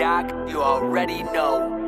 Doc, you already know.